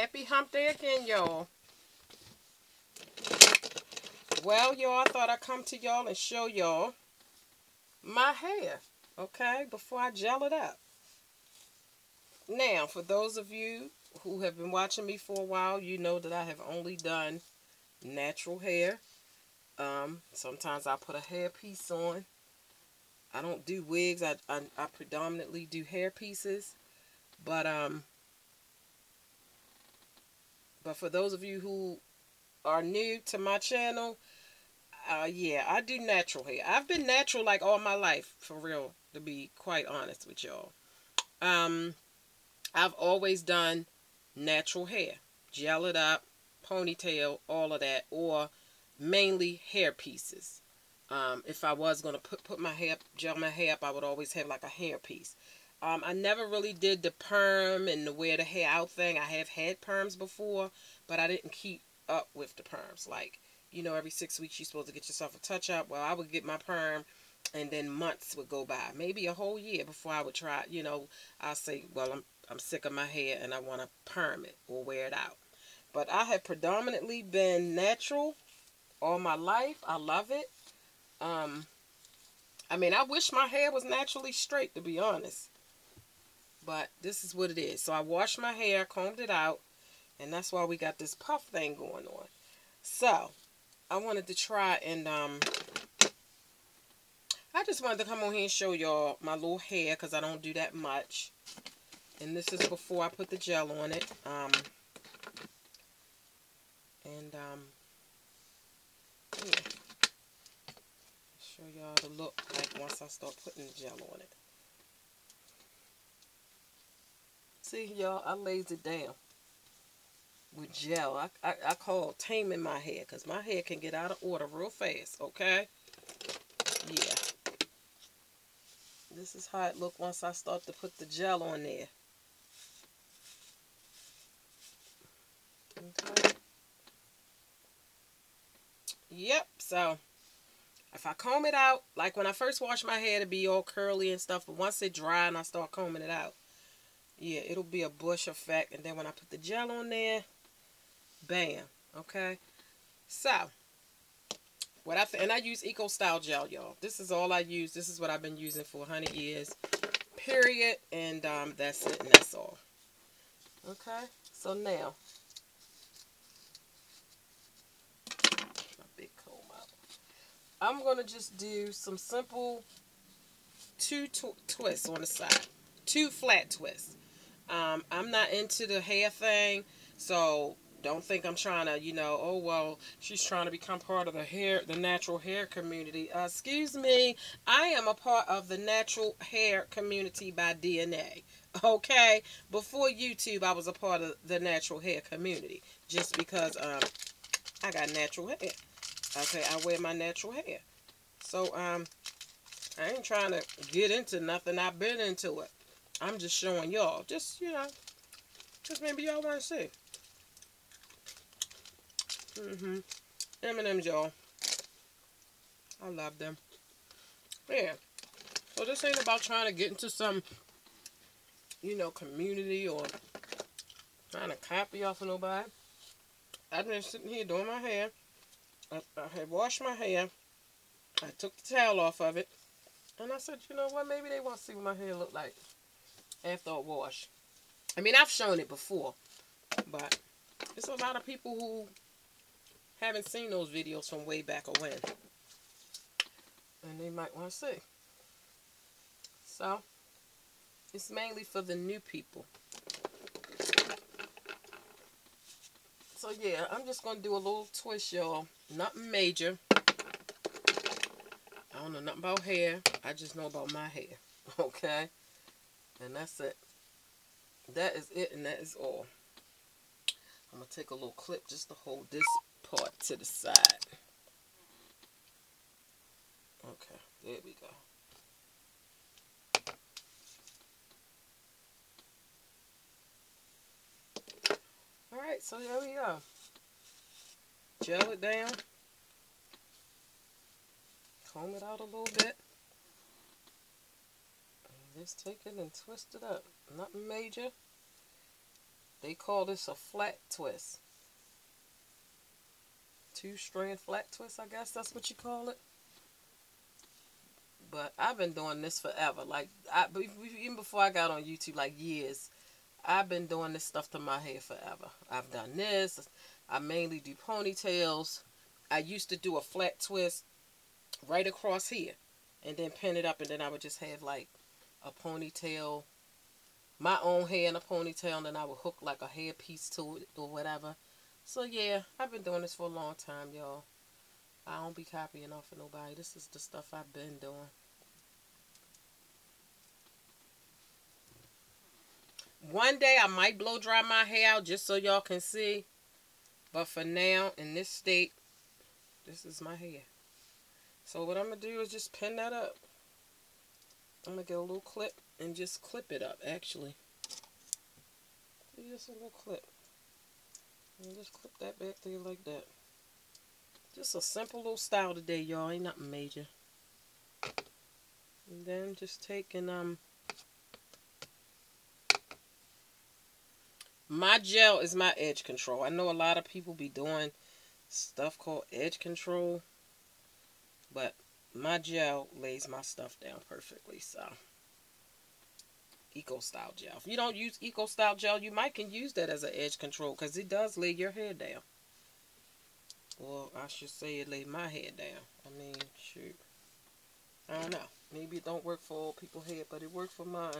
Happy hump day again, y'all. Well, y'all, I thought I'd come to y'all and show y'all my hair, okay, before I gel it up. Now, for those of you who have been watching me for a while, you know that I have only done natural hair. Um, sometimes I put a hair piece on. I don't do wigs. I, I, I predominantly do hair pieces. But, um, but for those of you who are new to my channel, uh, yeah, I do natural hair. I've been natural like all my life, for real, to be quite honest with y'all. Um, I've always done natural hair. Gel it up, ponytail, all of that, or mainly hair pieces. Um, if I was going to put, put my hair, gel my hair up, I would always have like a hair piece. Um, I never really did the perm and the wear the hair out thing. I have had perms before, but I didn't keep up with the perms. Like, you know, every six weeks you're supposed to get yourself a touch up. Well, I would get my perm and then months would go by. Maybe a whole year before I would try, you know, I'll say, well, I'm, I'm sick of my hair and I want to perm it or wear it out. But I have predominantly been natural all my life. I love it. Um, I mean, I wish my hair was naturally straight, to be honest. But this is what it is. So I washed my hair, combed it out, and that's why we got this puff thing going on. So, I wanted to try and, um, I just wanted to come on here and show y'all my little hair because I don't do that much. And this is before I put the gel on it. Um, and, um, yeah. Show y'all the look like once I start putting the gel on it. See, y'all, I lays it down with gel. I, I, I call taming my hair because my hair can get out of order real fast, okay? Yeah. This is how it look once I start to put the gel on there. Okay. Yep, so if I comb it out, like when I first wash my hair to be all curly and stuff, but once it dry and I start combing it out, yeah, it'll be a bush effect. And then when I put the gel on there, bam, okay? So, what I and I use Eco Style Gel, y'all. This is all I use. This is what I've been using for 100 years, period. And um, that's it, and that's all. Okay, so now, I'm going to just do some simple two tw twists on the side. Two flat twists. Um, I'm not into the hair thing, so don't think I'm trying to, you know, oh, well, she's trying to become part of the hair, the natural hair community. Uh, excuse me, I am a part of the natural hair community by DNA. Okay? Before YouTube, I was a part of the natural hair community just because um, I got natural hair. Okay, I wear my natural hair. So, um, I ain't trying to get into nothing. I've been into it. I'm just showing y'all. Just, you know, just maybe y'all want to see. Mm-hmm. M&M's, y'all. I love them. Yeah. So this ain't about trying to get into some, you know, community or trying to copy off of nobody. I've been sitting here doing my hair. I, I had washed my hair. I took the towel off of it. And I said, you know what, maybe they want to see what my hair look like after a wash. I mean, I've shown it before. But there's a lot of people who haven't seen those videos from way back when. And they might want to see. So, it's mainly for the new people. So yeah, I'm just going to do a little twist, y'all. Nothing major. I don't know nothing about hair. I just know about my hair. Okay? And that's it. That is it and that is all. I'm going to take a little clip just to hold this part to the side. Okay, there we go. Alright, so there we go. Gel it down. Comb it out a little bit. Just take it and twist it up. Nothing major. They call this a flat twist. Two strand flat twist, I guess that's what you call it. But I've been doing this forever. Like, I, even before I got on YouTube, like years, I've been doing this stuff to my hair forever. I've done this. I mainly do ponytails. I used to do a flat twist right across here and then pin it up and then I would just have like a ponytail my own hair in a ponytail and then I would hook like a hair piece to it or whatever. So yeah, I've been doing this for a long time, y'all. I don't be copying off of nobody. This is the stuff I've been doing. One day I might blow dry my hair out just so y'all can see. But for now, in this state, this is my hair. So what I'm going to do is just pin that up. I'm going to get a little clip and just clip it up, actually. Just a little clip. And just clip that back there like that. Just a simple little style today, y'all. Ain't nothing major. And then just taking, um, my gel is my edge control. I know a lot of people be doing stuff called edge control. But my gel lays my stuff down perfectly. So, Eco Style Gel. If you don't use Eco Style Gel, you might can use that as an edge control because it does lay your hair down. Well, I should say it laid my hair down. I mean, shoot. I don't know. Maybe it don't work for all people hair, but it worked for mine.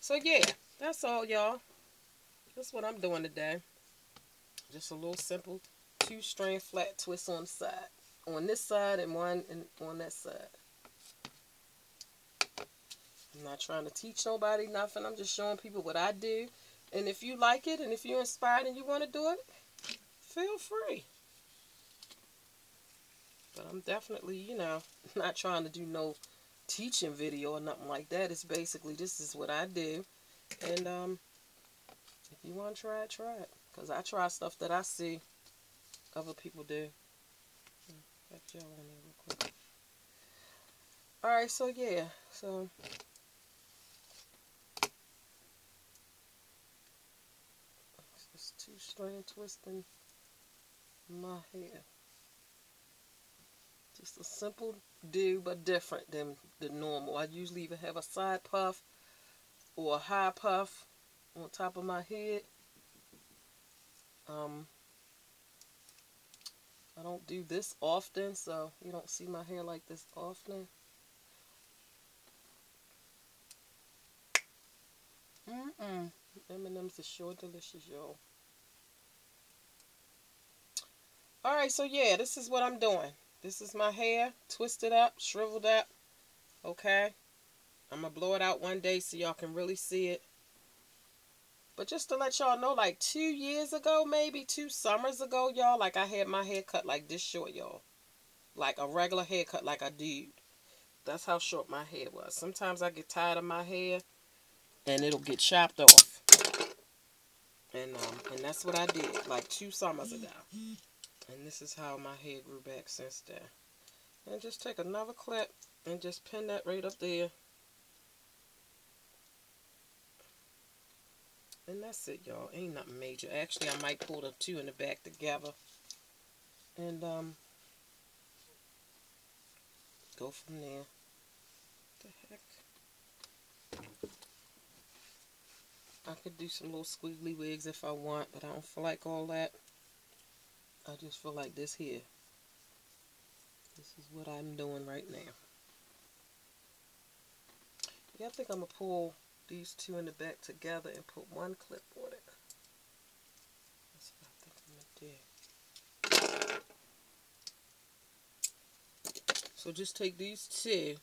So, yeah. That's all, y'all. That's what I'm doing today. Just a little simple two-strand flat twist on the side on this side and one in, on that side. I'm not trying to teach nobody nothing. I'm just showing people what I do. And if you like it and if you're inspired and you want to do it, feel free. But I'm definitely, you know, not trying to do no teaching video or nothing like that. It's basically, this is what I do. And um, if you want to try it, try it. Because I try stuff that I see other people do gel on there real quick. Alright, so yeah, so this two strand twisting my hair. Just a simple do, but different than the normal. I usually either have a side puff or a high puff on top of my head. Um, I don't do this often, so you don't see my hair like this often. Mm-mm. M&M's are sure delicious, y'all. Alright, so yeah, this is what I'm doing. This is my hair, twisted up, shriveled up. Okay? I'm going to blow it out one day so y'all can really see it. But just to let y'all know, like two years ago, maybe two summers ago, y'all, like I had my hair cut like this short, y'all. Like a regular haircut, like a dude. That's how short my hair was. Sometimes I get tired of my hair and it'll get chopped off. And um, and that's what I did like two summers ago. And this is how my hair grew back since then. And just take another clip and just pin that right up there. And that's it, y'all. Ain't nothing major. Actually, I might pull the two in the back together. And, um, go from there. What the heck? I could do some little squiggly wigs if I want, but I don't feel like all that. I just feel like this here. This is what I'm doing right now. Yeah, I think I'm going to pull these two in the back together and put one clip on it. That's what I think I'm going to do. So just take these two